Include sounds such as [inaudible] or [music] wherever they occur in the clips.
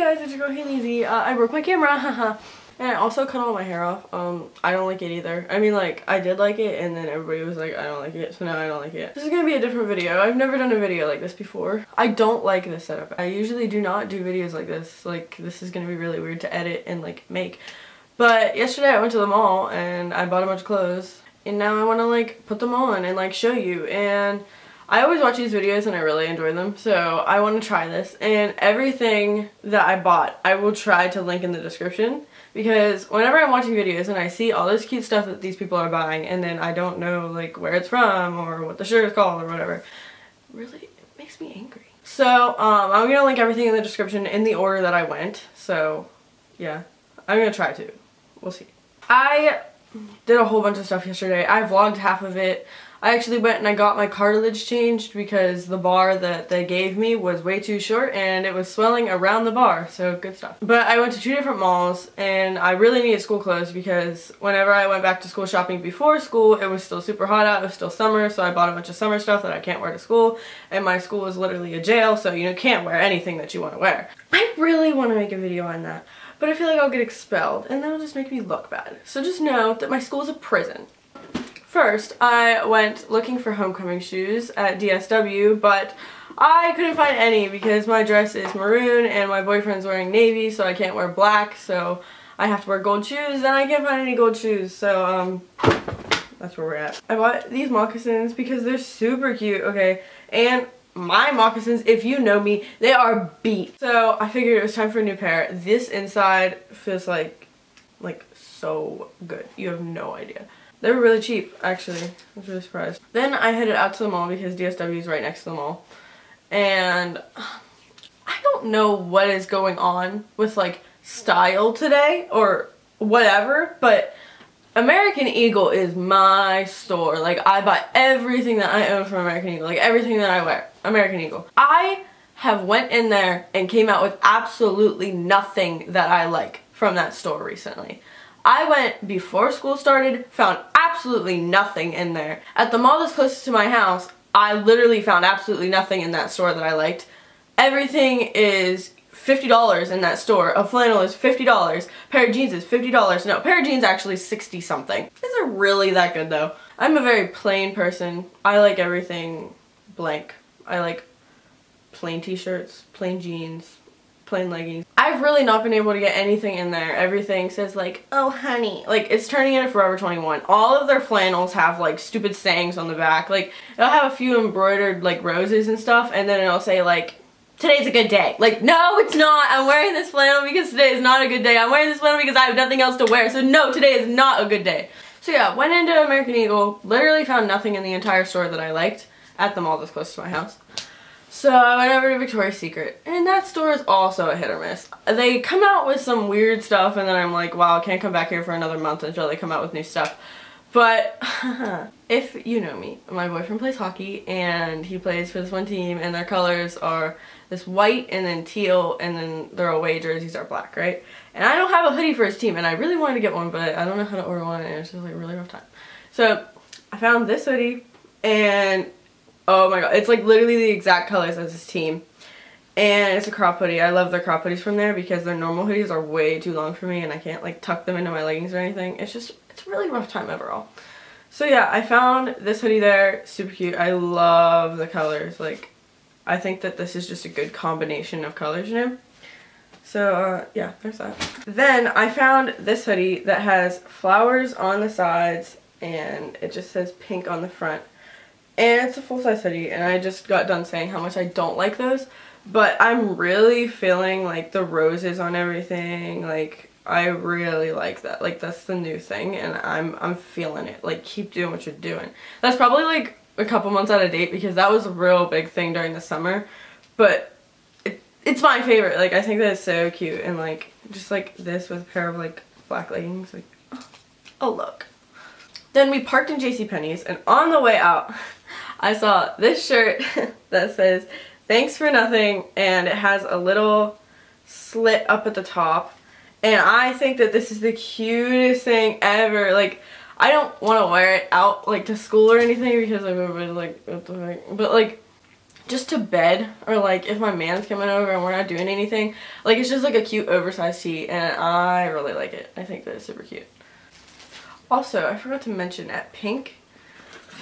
guys, it's your girl Hey Uh, I broke my camera, [laughs] haha. and I also cut all my hair off. Um, I don't like it either. I mean, like, I did like it, and then everybody was like, I don't like it, so now I don't like it. This is gonna be a different video. I've never done a video like this before. I don't like this setup. I usually do not do videos like this. Like, this is gonna be really weird to edit and, like, make. But yesterday I went to the mall, and I bought a bunch of clothes, and now I wanna, like, put them on and, like, show you, and I always watch these videos and I really enjoy them, so I want to try this. And everything that I bought, I will try to link in the description because whenever I'm watching videos and I see all this cute stuff that these people are buying and then I don't know like where it's from or what the shirt is called or whatever, really it makes me angry. So um, I'm to link everything in the description in the order that I went. So yeah, I'm to try to. We'll see. I did a whole bunch of stuff yesterday. I vlogged half of it. I actually went and I got my cartilage changed because the bar that they gave me was way too short and it was swelling around the bar, so good stuff. But I went to two different malls and I really needed school clothes because whenever I went back to school shopping before school, it was still super hot out, it was still summer, so I bought a bunch of summer stuff that I can't wear to school and my school is literally a jail, so you know, can't wear anything that you want to wear. I really want to make a video on that but I feel like I'll get expelled and that'll just make me look bad. So just know that my school is a prison. First, I went looking for homecoming shoes at DSW, but I couldn't find any because my dress is maroon and my boyfriend's wearing navy, so I can't wear black, so I have to wear gold shoes, and I can't find any gold shoes, so, um, that's where we're at. I bought these moccasins because they're super cute, okay, and my moccasins, if you know me, they are beat. So I figured it was time for a new pair. This inside feels like, like so good. You have no idea. They were really cheap, actually. I was really surprised. Then I headed out to the mall because DSW is right next to the mall. And I don't know what is going on with like style today or whatever, but American Eagle is my store. Like I buy everything that I own from American Eagle. Like everything that I wear, American Eagle. I have went in there and came out with absolutely nothing that I like from that store recently. I went before school started, found absolutely nothing in there. At the mall that's closest to my house, I literally found absolutely nothing in that store that I liked. Everything is $50 in that store. A flannel is $50. Pair of jeans is $50. No, pair of jeans actually 60 something. These are really that good though. I'm a very plain person. I like everything blank. I like plain t-shirts, plain jeans, plain leggings. I've really not been able to get anything in there. Everything says like, oh honey. Like it's turning into Forever 21. All of their flannels have like stupid sayings on the back. Like it'll have a few embroidered like roses and stuff and then it'll say like, today's a good day. Like, no, it's not. I'm wearing this flannel because today is not a good day. I'm wearing this flannel because I have nothing else to wear. So no, today is not a good day. So yeah, went into American Eagle, literally found nothing in the entire store that I liked at the mall that's close to my house. So I went over to Victoria's Secret, and that store is also a hit or miss. They come out with some weird stuff, and then I'm like, wow, I can't come back here for another month until they come out with new stuff. But [laughs] if you know me, my boyfriend plays hockey, and he plays for this one team, and their colors are this white and then teal, and then their away jerseys are black, right? And I don't have a hoodie for his team, and I really wanted to get one, but I don't know how to order one, and it's just like a really rough time. So I found this hoodie, and Oh my god, it's like literally the exact colors as this team. And it's a crop hoodie. I love their crop hoodies from there because their normal hoodies are way too long for me and I can't like tuck them into my leggings or anything. It's just, it's a really rough time overall. So yeah, I found this hoodie there. Super cute. I love the colors. Like, I think that this is just a good combination of colors, you know? So, uh, yeah, there's that. Then I found this hoodie that has flowers on the sides and it just says pink on the front. And it's a full-size hoodie, and I just got done saying how much I don't like those. But I'm really feeling like the roses on everything. Like, I really like that. Like, that's the new thing, and I'm, I'm feeling it. Like, keep doing what you're doing. That's probably, like, a couple months out of date because that was a real big thing during the summer. But it, it's my favorite. Like, I think that it's so cute. And, like, just, like, this with a pair of, like, black leggings. Like, oh, look. Then we parked in JCPenney's, and on the way out... [laughs] I saw this shirt [laughs] that says thanks for nothing and it has a little slit up at the top. And I think that this is the cutest thing ever. Like I don't want to wear it out like to school or anything because everybody's like what the heck but like just to bed or like if my man's coming over and we're not doing anything like it's just like a cute oversized tee and I really like it. I think that it's super cute. Also I forgot to mention at pink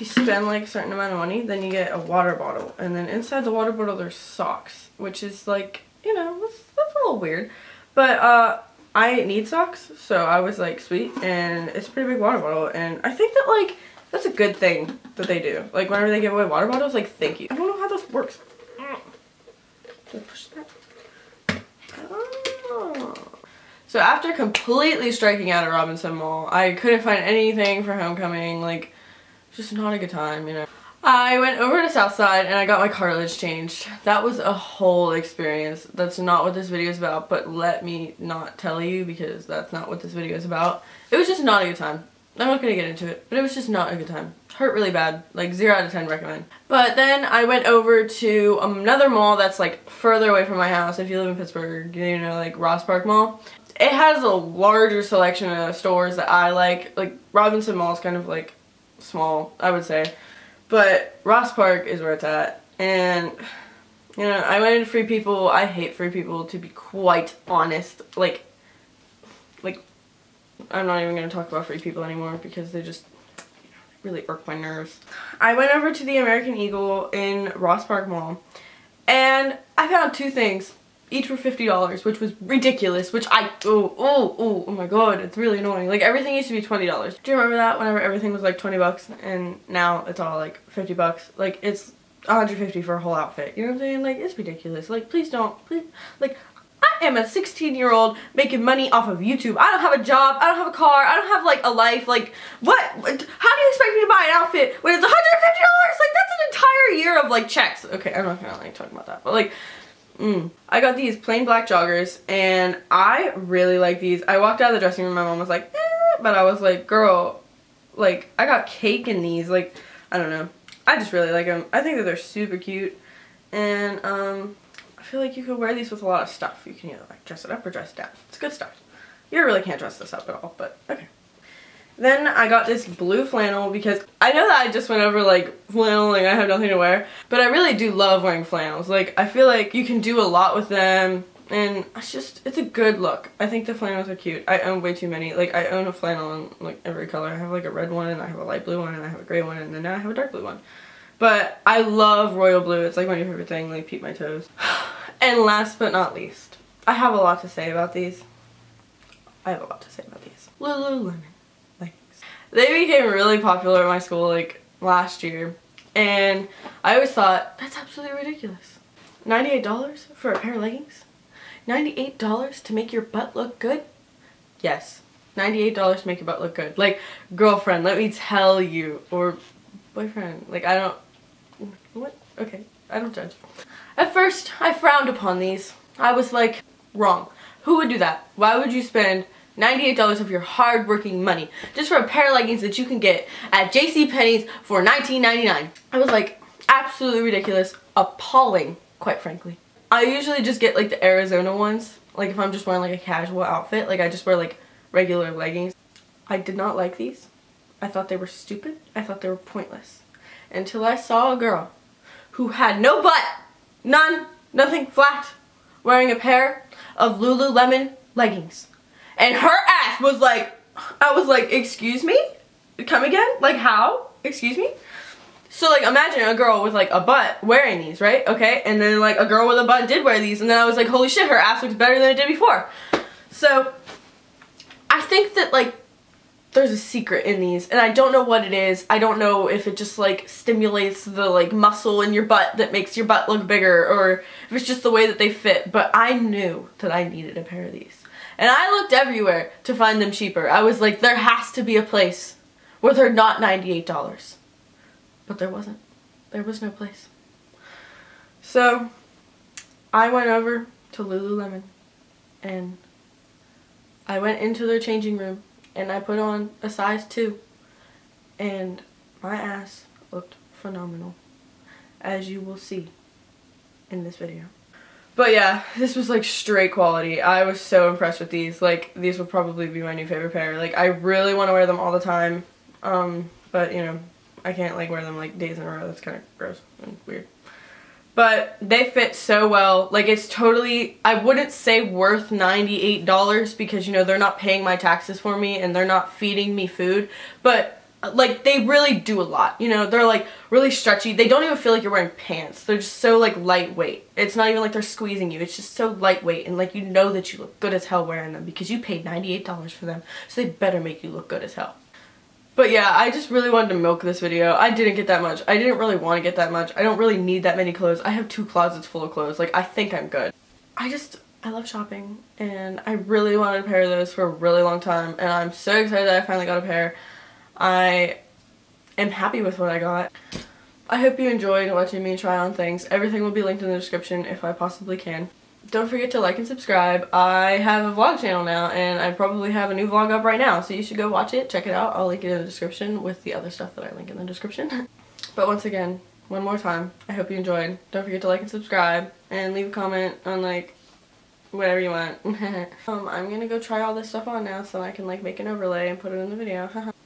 if you spend like a certain amount of money then you get a water bottle and then inside the water bottle there's socks which is like you know that's, that's a little weird but uh I need socks so I was like sweet and it's a pretty big water bottle and I think that like that's a good thing that they do. Like whenever they give away water bottles, like thank you. I don't know how this works. push that? Oh. So after completely striking out at Robinson Mall, I couldn't find anything for homecoming. Like, just not a good time, you know. I went over to Southside and I got my cartilage changed. That was a whole experience. That's not what this video is about, but let me not tell you because that's not what this video is about. It was just not a good time. I'm not gonna get into it, but it was just not a good time. Hurt really bad, like 0 out of 10 recommend. But then I went over to another mall that's like further away from my house. If you live in Pittsburgh, you know, like Ross Park Mall. It has a larger selection of stores that I like. Like Robinson Mall is kind of like small, I would say. But Ross Park is where it's at. And, you know, I went into Free People. I hate Free People to be quite honest. Like, like I'm not even going to talk about free people anymore because they just really irk my nerves. I went over to the American Eagle in Ross Park Mall and I found two things. Each were $50, which was ridiculous, which I, oh, oh, oh, oh my god, it's really annoying. Like, everything used to be $20. Do you remember that? Whenever everything was like 20 bucks and now it's all like 50 bucks. Like, it's 150 for a whole outfit. You know what I'm saying? Like, it's ridiculous. Like, please don't, please, like, I am a 16 year old making money off of YouTube. I don't have a job. I don't have a car. I don't have like a life. Like what? How do you expect me to buy an outfit when it's $150? Like that's an entire year of like checks. Okay, I'm not gonna like talk about that. But like, mm. I got these plain black joggers and I really like these. I walked out of the dressing room. My mom was like, eh, but I was like, girl, like I got cake in these. Like, I don't know. I just really like them. I think that they're super cute. And um, I feel like you could wear these with a lot of stuff. You can either like dress it up or dress it down. It's good stuff. You really can't dress this up at all, but okay. Then I got this blue flannel because I know that I just went over like flannel, like I have nothing to wear, but I really do love wearing flannels. Like I feel like you can do a lot with them and it's just, it's a good look. I think the flannels are cute. I own way too many. Like I own a flannel in like every color. I have like a red one and I have a light blue one and I have a gray one and then now I have a dark blue one. But I love royal blue. It's like my favorite thing, like peep my toes. [sighs] And last but not least, I have a lot to say about these. I have a lot to say about these. Lululemon. They became really popular at my school like last year. And I always thought, that's absolutely ridiculous. $98 for a pair of leggings? $98 to make your butt look good? Yes. $98 to make your butt look good. Like, girlfriend, let me tell you. Or boyfriend. Like, I don't... What? Okay. I don't judge. At first, I frowned upon these. I was like, wrong. Who would do that? Why would you spend $98 of your hard-working money just for a pair of leggings that you can get at JCPenney's for $19.99? I was like, absolutely ridiculous, appalling, quite frankly. I usually just get like the Arizona ones, like if I'm just wearing like a casual outfit, like I just wear like regular leggings. I did not like these. I thought they were stupid. I thought they were pointless. Until I saw a girl who had no butt, none, nothing flat, wearing a pair of Lululemon leggings. And her ass was like, I was like, excuse me? Come again? Like how? Excuse me? So like imagine a girl with like a butt wearing these, right? Okay, and then like a girl with a butt did wear these and then I was like, holy shit, her ass looks better than it did before. So I think that like there's a secret in these and I don't know what it is. I don't know if it just like stimulates the like muscle in your butt that makes your butt look bigger or if it's just the way that they fit. But I knew that I needed a pair of these. And I looked everywhere to find them cheaper. I was like, there has to be a place where they're not $98. But there wasn't. There was no place. So I went over to Lululemon and I went into their changing room and I put on a size 2 and my ass looked phenomenal as you will see in this video. But yeah, this was like straight quality. I was so impressed with these. Like, these would probably be my new favorite pair. Like, I really want to wear them all the time. Um, but, you know, I can't like wear them like days in a row. That's kind of gross and weird. but they fit so well. Like it's totally, I wouldn't say worth $98 because you know, they're not paying my taxes for me and they're not feeding me food, but like they really do a lot you know they're like really stretchy they don't even feel like you're wearing pants they're just so like lightweight it's not even like they're squeezing you it's just so lightweight and like you know that you look good as hell wearing them because you paid $98 for them so they better make you look good as hell but yeah, I just really wanted to milk this video. I didn't get that much. I didn't really want to get that much. I don't really need that many clothes. I have two closets full of clothes. Like, I think I'm good. I just, I love shopping. And I really wanted a pair of those for a really long time. And I'm so excited that I finally got a pair. I am happy with what I got. I hope you enjoyed watching me try on things. Everything will be linked in the description if I possibly can. Don't forget to like and subscribe. I have a vlog channel now and I probably have a new vlog up right now so you should go watch it, check it out. I'll link it in the description with the other stuff that I link in the description. [laughs] but once again, one more time, I hope you enjoyed. Don't forget to like and subscribe and leave a comment on like whatever you want. [laughs] um, I'm gonna go try all this stuff on now so I can like make an overlay and put it in the video. [laughs]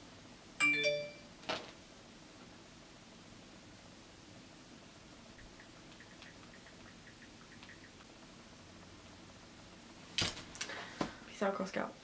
Girl Scout.